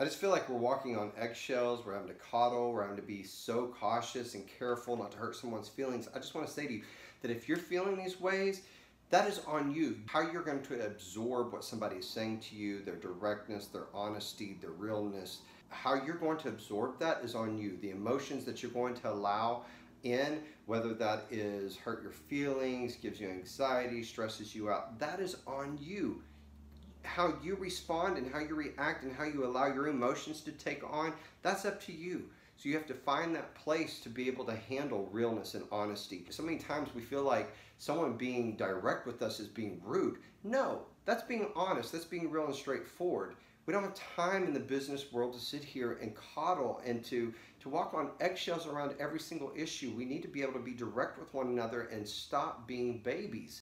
I just feel like we're walking on eggshells. We're having to coddle. We're having to be so cautious and careful not to hurt someone's feelings. I just want to say to you that if you're feeling these ways, that is on you. How you're going to absorb what somebody is saying to you, their directness, their honesty, their realness, how you're going to absorb that is on you. The emotions that you're going to allow in, whether that is hurt your feelings, gives you anxiety, stresses you out, that is on you how you respond and how you react and how you allow your emotions to take on, that's up to you. So you have to find that place to be able to handle realness and honesty. So many times we feel like someone being direct with us is being rude. No, that's being honest. That's being real and straightforward. We don't have time in the business world to sit here and coddle and to, to walk on eggshells around every single issue. We need to be able to be direct with one another and stop being babies.